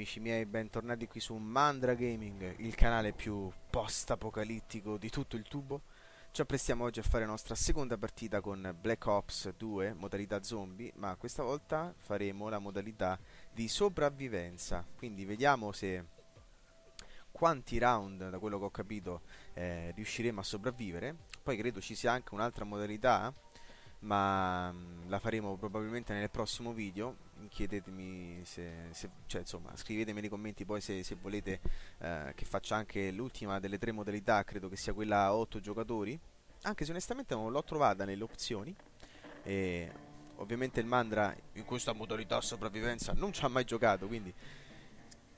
amici miei, bentornati qui su Mandra Gaming, il canale più post-apocalittico di tutto il tubo. Ci apprestiamo oggi a fare la nostra seconda partita con Black Ops 2, modalità zombie, ma questa volta faremo la modalità di sopravvivenza. Quindi vediamo se quanti round, da quello che ho capito, eh, riusciremo a sopravvivere. Poi credo ci sia anche un'altra modalità ma mh, la faremo probabilmente nel prossimo video chiedetemi se, se cioè insomma scrivetemi nei commenti poi se, se volete eh, che faccia anche l'ultima delle tre modalità credo che sia quella a 8 giocatori. Anche se onestamente non l'ho trovata nelle opzioni. E ovviamente il Mandra in questa modalità sopravvivenza non ci ha mai giocato quindi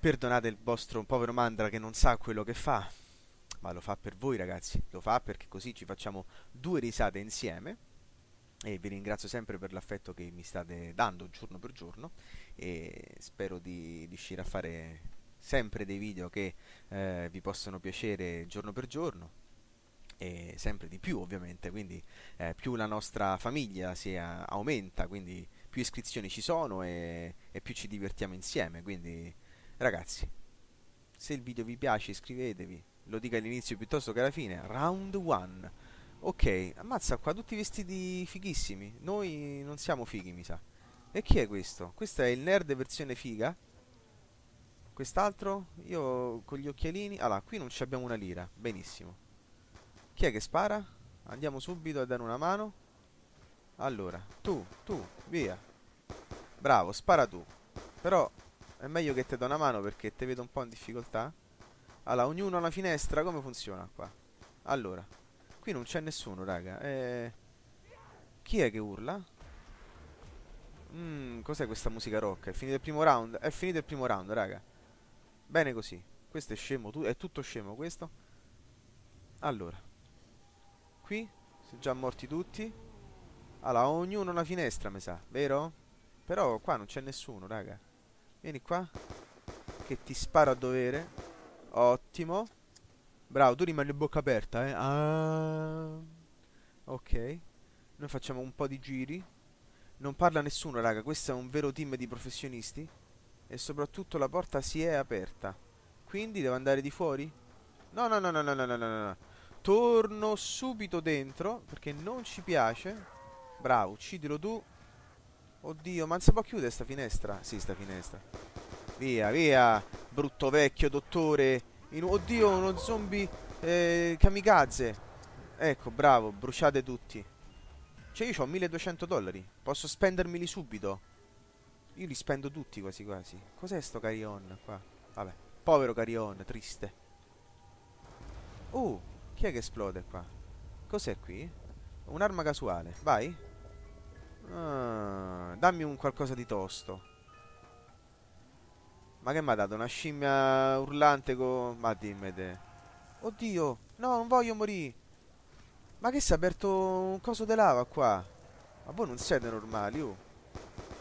perdonate il vostro povero Mandra che non sa quello che fa ma lo fa per voi ragazzi. Lo fa perché così ci facciamo due risate insieme e vi ringrazio sempre per l'affetto che mi state dando giorno per giorno e spero di riuscire a fare sempre dei video che eh, vi possano piacere giorno per giorno e sempre di più ovviamente. Quindi eh, più la nostra famiglia si a- aumenta quindi più iscrizioni ci sono e, e più ci divertiamo insieme. Quindi ragazzi se il video vi piace iscrivetevi. Lo dico all'inizio piuttosto che alla fine. Round 1 Ok, ammazza qua tutti vestiti fighissimi. Noi non siamo fighi, mi sa. E chi è questo? Questo è il nerd versione figa. Quest'altro? Io con gli occhialini. Allora, qui non abbiamo una lira. Benissimo. Chi è che spara? Andiamo subito a dare una mano. Allora, tu, tu, via. Bravo, spara tu. Però è meglio che ti do una mano perché ti vedo un po' in difficoltà. Allora, ognuno ha una finestra. Come funziona qua? Allora. Qui non c'è nessuno, raga. Eh... Chi è che urla? Mmm, cos'è questa musica rock? È finito il primo round? È finito il primo round, raga. Bene così. Questo è scemo, tu è tutto scemo questo. Allora. Qui sono già morti tutti. Allora, ognuno una finestra, mi sa, vero? Però qua non c'è nessuno, raga. Vieni qua. Che ti sparo a dovere. Ottimo. Bravo, tu rimani bocca aperta, eh. Ah. Ok. Noi facciamo un po' di giri. Non parla nessuno, raga. Questo è un vero team di professionisti. E soprattutto la porta si è aperta. Quindi devo andare di fuori? No, no, no, no, no, no, no. no. Torno subito dentro perché non ci piace. Bravo, uccidilo tu. Oddio, ma non si può chiudere sta finestra? Sì, sta finestra. Via, via, brutto vecchio dottore. In, oddio, uno zombie eh, kamikaze. Ecco, bravo, bruciate tutti. Cioè io ho 1200 dollari. Posso spendermeli subito. Io li spendo tutti quasi quasi. Cos'è sto Carion qua? Vabbè, povero Carion, triste. Uh, chi è che esplode qua? Cos'è qui? Un'arma casuale, vai. Ah, dammi un qualcosa di tosto. Ma che mi ha dato? Una scimmia urlante con... Ma dimmi te. Oddio, no, non voglio morire. Ma che si è aperto un coso di lava qua? Ma voi non siete normali, oh.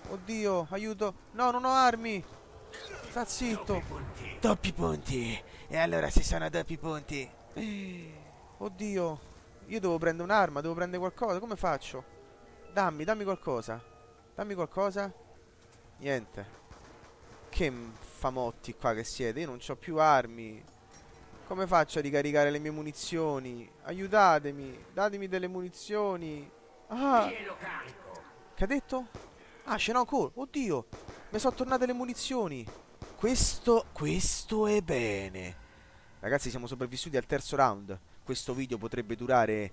Oddio, aiuto. No, non ho armi. Sta zitto. Doppi punti. Doppi punti. E allora si sono doppi punti. Oddio. Io devo prendere un'arma, devo prendere qualcosa. Come faccio? Dammi, dammi qualcosa. Dammi qualcosa. Niente. Che famotti qua che siete? Io non ho più armi. Come faccio a ricaricare le mie munizioni? Aiutatemi, datemi delle munizioni. Ah! Che ha detto? Ah, ce n'ho ancora. Oddio, mi sono tornate le munizioni. Questo, questo è bene. Ragazzi, siamo sopravvissuti al terzo round. Questo video potrebbe durare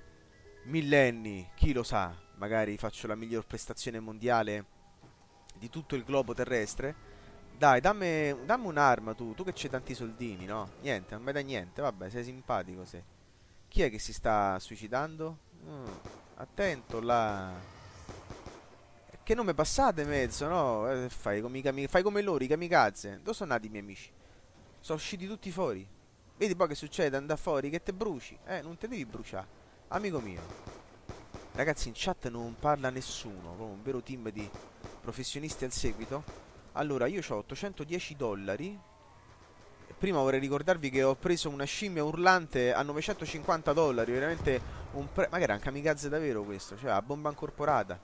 millenni, chi lo sa. Magari faccio la miglior prestazione mondiale di tutto il globo terrestre. Dai, dammi, dammi un'arma tu, tu che c'hai tanti soldini, no? Niente, non mi dai niente, vabbè, sei simpatico, sei. Chi è che si sta suicidando? Mm, attento là. Che nome passate mezzo, no? Eh, fai, come fai, come loro, i kamikaze. Dove sono nati i miei amici? Sono usciti tutti fuori. Vedi poi che succede, andare fuori, che te bruci. Eh, non te devi bruciare. Amico mio. Ragazzi, in chat non parla nessuno, proprio un vero team di professionisti al seguito. Allora, io ho 810 dollari. Prima vorrei ricordarvi che ho preso una scimmia urlante a 950 dollari. Veramente un pre... Ma che era un kamikaze davvero questo? Cioè, a bomba incorporata.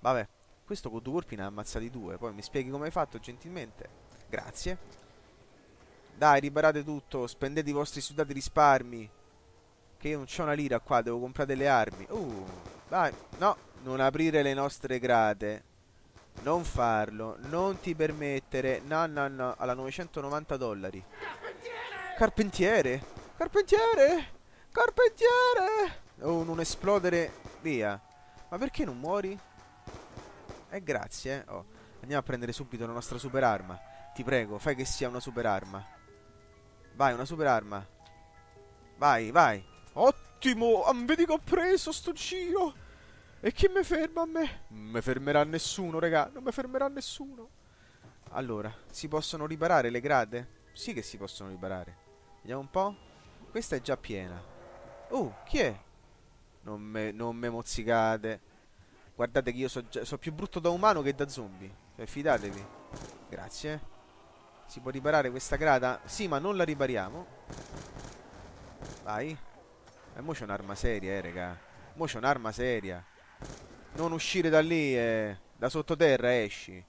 Vabbè, questo con due colpi ne ha ammazzati due. Poi mi spieghi come hai fatto gentilmente? Grazie. Dai, riparate tutto, spendete i vostri sudati risparmi. Che io non c'ho una lira qua, devo comprare delle armi. Uh, vai, no, non aprire le nostre grate. Non farlo, non ti permettere. No, no, no, alla 990 dollari. Carpentiere? Carpentiere? Carpentiere? Oh, non esplodere. Via. Ma perché non muori? Eh, grazie. Eh. Oh, andiamo a prendere subito la nostra super arma. Ti prego, fai che sia una super arma. Vai, una super arma. Vai, vai. Ottimo! Ah, vedi che ho preso sto giro. E chi mi ferma a me? Non mi fermerà nessuno, raga. Non mi fermerà nessuno. Allora, si possono riparare le grade? Sì che si possono riparare. Vediamo un po'. Questa è già piena. Oh, chi è? Non me, non me mozzicate. Guardate che io sono so più brutto da umano che da zombie. Cioè, fidatevi. Grazie. Si può riparare questa grata? Sì, ma non la ripariamo. Vai. E mo c'è un'arma seria, eh, raga. Mo c'è un'arma seria. Non uscire da lì, eh. Da sottoterra esci.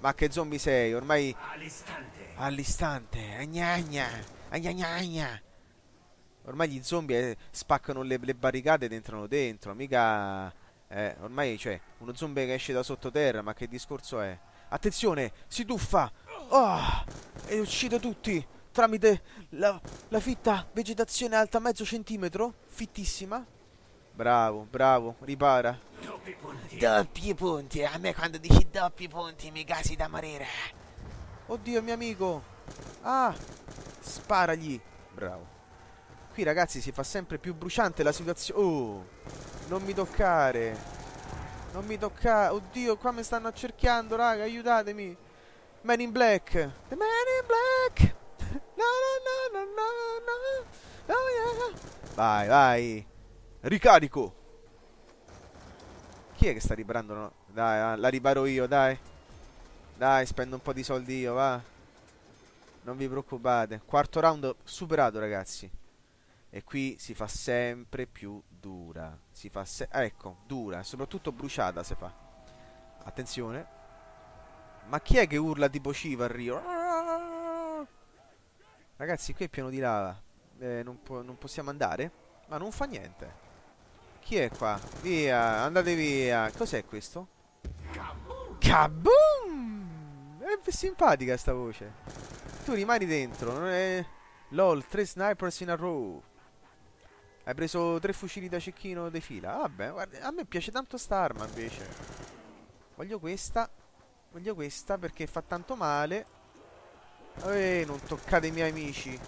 Ma che zombie sei? Ormai... All'istante. All'istante. Agnagna. Agnagna. Ormai gli zombie eh, spaccano le, le, barricate ed entrano dentro. Mica... Eh, ormai, cioè, uno zombie che esce da sottoterra, ma che discorso è? Attenzione, si tuffa. Oh, e uccide tutti tramite la, la fitta vegetazione alta mezzo centimetro. Fittissima. Bravo, bravo, ripara. Doppi punti. Doppi punti. A me quando dici doppi punti mi casi da morire. Oddio, mio amico. Ah, sparagli. Bravo. Qui ragazzi si fa sempre più bruciante la situazione. Oh, non mi toccare. Non mi tocca. Oddio, qua mi stanno accerchiando, raga, aiutatemi. Man in Black. The Man in Black. No, no, no, no, no, Oh yeah. Vai, vai. Ricarico. Chi è che sta riparando? Dai, la riparo io, dai. Dai, spendo un po' di soldi io, va. Non vi preoccupate. Quarto round superato, ragazzi. E qui si fa sempre più dura. Si fa se ah, ecco, dura, soprattutto bruciata si fa. Attenzione. Ma chi è che urla tipo Shiva al rio? Ragazzi, qui è pieno di lava. Eh, non, po non possiamo andare? Ma non fa niente. Chi è qua? Via, andate via. Cos'è questo? Kaboom! È simpatica sta voce. Tu rimani dentro, non è... LOL, tre snipers in a row. Hai preso tre fucili da cecchino di fila. Vabbè, guarda, a me piace tanto sta arma invece. Voglio questa. Voglio questa perché fa tanto male. Ehi, non toccate i miei amici.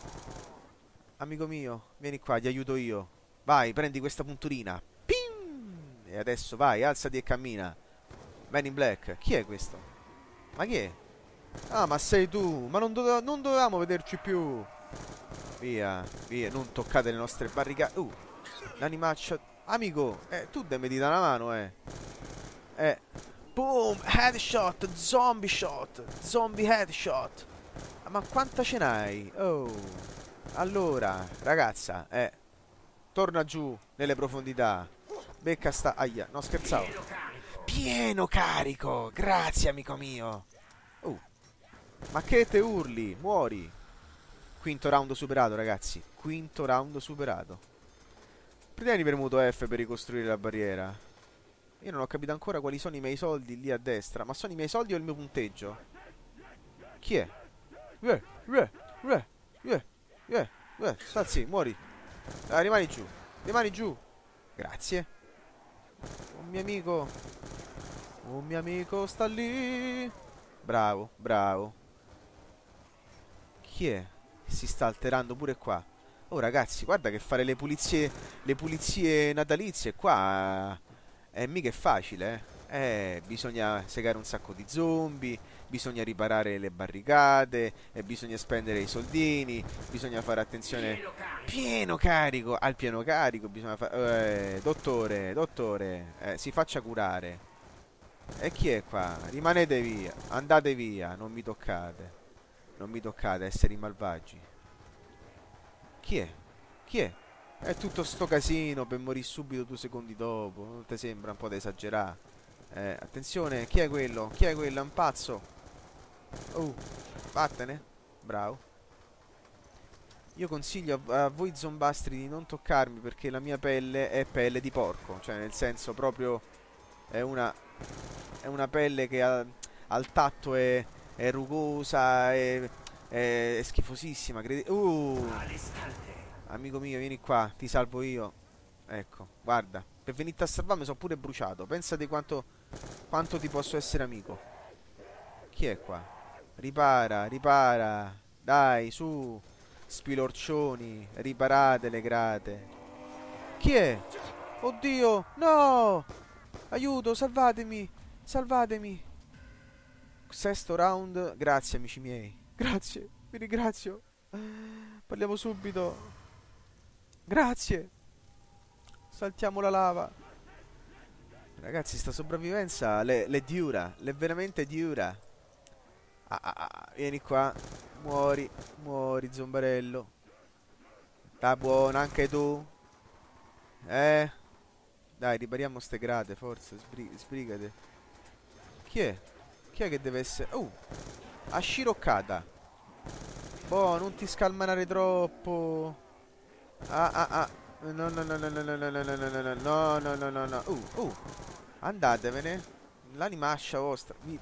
Amico mio, vieni qua, ti aiuto io. Vai, prendi questa punturina. Pim! E adesso vai, alzati e cammina. Man in Black. Chi è questo? Ma chi è? Ah, ma sei tu. Ma non, dove non dovevamo vederci più. Via, via, non toccate le nostre barricate. Uh, l'animaccia. Amico, eh, tu devi dare una mano, eh. Eh. Boom, headshot, zombie shot, zombie headshot. Ma quanta ce n'hai? Oh. Allora, ragazza, eh. Torna giù nelle profondità. Becca sta... Aia, no scherzavo. Pieno carico. Grazie, amico mio. Uh. Ma che te urli? Muori. Quinto round superato, ragazzi. Quinto round superato. Prendi premuto F per ricostruire la barriera. Io non ho capito ancora quali sono i miei soldi lì a destra. Ma sono i miei soldi o il mio punteggio? Chi è? Eh, eh, eh, eh, eh, eh, sta muori. Ah, rimani giù. Rimani giù. Grazie. Un mio amico. Un mio amico sta lì. Bravo, bravo. Chi è? si sta alterando pure qua. Oh ragazzi, guarda che fare le pulizie, le pulizie natalizie qua è eh, mica è facile, eh. Eh, bisogna segare un sacco di zombie, bisogna riparare le barricate, e bisogna spendere i soldini, bisogna fare attenzione. Pieno carico! Al pieno carico bisogna fare. Eh, dottore, dottore, eh, si faccia curare. E chi è qua? Rimanete via, andate via, non mi toccate. Non mi toccate, esseri malvagi. Chi è? Chi è? È tutto sto casino per morire subito due secondi dopo. Non ti sembra un po' da esagerare? Eh, attenzione, chi è quello? Chi è quello? È un pazzo. Oh, vattene. Bravo. Io consiglio a, a voi zombastri di non toccarmi perché la mia pelle è pelle di porco. Cioè, nel senso, proprio è una, è una pelle che ha, al tatto è, è rugosa, è, è, è schifosissima. Credi- uh, amico mio, vieni qua, ti salvo io. Ecco, guarda, per venirti a salvarmi sono pure bruciato. Pensate quanto, quanto ti posso essere amico. Chi è qua? Ripara, ripara. Dai, su. Spilorcioni, riparate le grate. Chi è? Oddio, no! Aiuto, salvatemi, salvatemi. Sesto round, grazie amici miei. Grazie, vi ringrazio. Parliamo subito. Grazie. Saltiamo la lava. Ragazzi, sta sopravvivenza le, le dura, le veramente dura. Ah, ah, ah, vieni qua. Muori, muori, zombarello. Sta buona anche tu. Eh. Dai, ripariamo ste grate, forza, sbri sbrigate. Chi è? Chi è che deve essere? Uh, ha sciroccata. Boh, non ti scalmanare troppo. Ah, ah, ah. No, no, no, no, no, no, no, no, no, no, no, no, no, no, no. Uh, uh. Andatevene. L'animascia vostra. Vi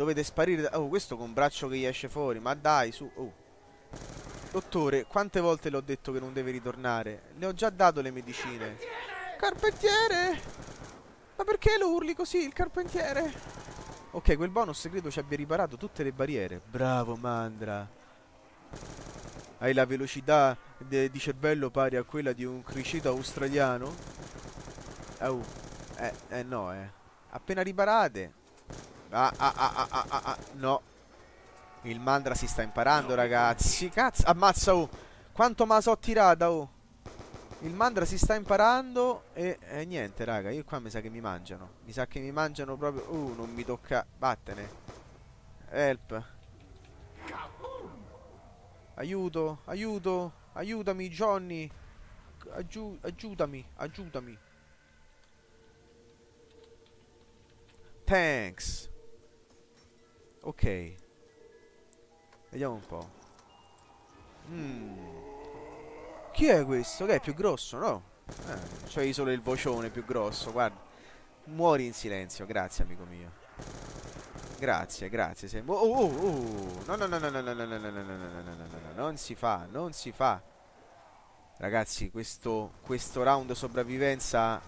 dovete sparire. Da... Oh, questo con un braccio che gli esce fuori. Ma dai, su. Oh. Dottore, quante volte le ho detto che non deve ritornare? Le ho già dato le medicine. Carpentiere! Ma perché lo urli così, il carpentiere? Ok, quel bonus credo ci abbia riparato tutte le barriere. Bravo, Mandra. Hai la velocità di cervello pari a quella di un criceto australiano? Oh. Eh, eh no, eh. Appena riparate. Ah, ah, ah, ah, ah, ah, ah. No. Il mandra si sta imparando, ragazzi. Cazzo, ammazza, oh. Quanto ma so tirata, oh. Il mandra si sta imparando e, e, niente, raga. Io qua mi sa che mi mangiano. Mi sa che mi mangiano proprio... Uh, non mi tocca... Vattene. Help. Aiuto, aiuto. Aiutami, Johnny. Aggiu aiutami, aiutami. Thanks. Ok. Vediamo un po'. Mm. Chi è questo? Che è più grosso, no? Eh, c'hai solo il vocione più grosso, guarda. Muori in silenzio, grazie amico mio. Grazie, grazie. Sei... Oh, oh, oh. No, no, no, no, no, no, no, no, no, no, no, no, no, no, non si fa, non si fa. Ragazzi, questo, questo round sopravvivenza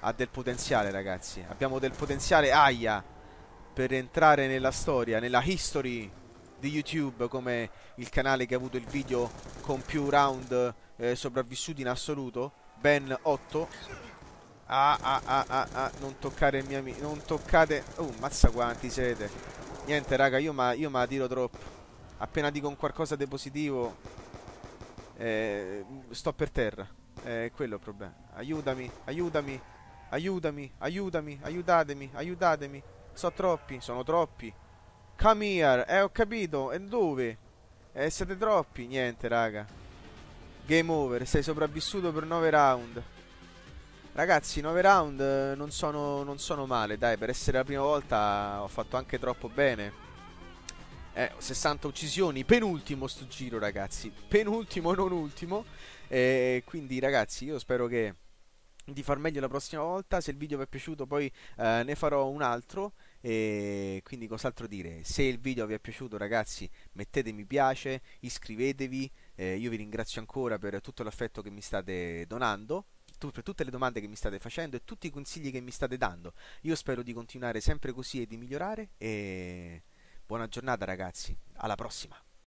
ha del potenziale, ragazzi. Abbiamo del potenziale, aia, per entrare nella storia, nella history di YouTube come il canale che ha avuto il video con più round eh, sopravvissuti in assoluto, ben 8. Ah, ah, ah, ah, ah, non toccare il mio amico, non toccate... Oh, mazza quanti siete. Niente, raga, io ma, io ma tiro troppo. Appena dico un qualcosa di positivo, eh, sto per terra. È quello il problema. Aiutami, aiutami, aiutami, aiutami, aiutatemi, aiutatemi. Sono troppi, sono troppi. Come here, eh ho capito, e dove? Eh siete troppi, niente raga. Game over, sei sopravvissuto per 9 round. Ragazzi, 9 round eh, non sono, non sono male, dai, per essere la prima volta ho fatto anche troppo bene. Eh, 60 uccisioni, penultimo sto giro ragazzi, penultimo non ultimo. E quindi ragazzi, io spero che di far meglio la prossima volta. Se il video vi è piaciuto, poi eh, ne farò un altro. E quindi, cos'altro dire? Se il video vi è piaciuto, ragazzi, mettete mi piace, iscrivetevi. Eh, io vi ringrazio ancora per tutto l'affetto che mi state donando. Per tutte le domande che mi state facendo e tutti i consigli che mi state dando. Io spero di continuare sempre così e di migliorare. E buona giornata, ragazzi. Alla prossima.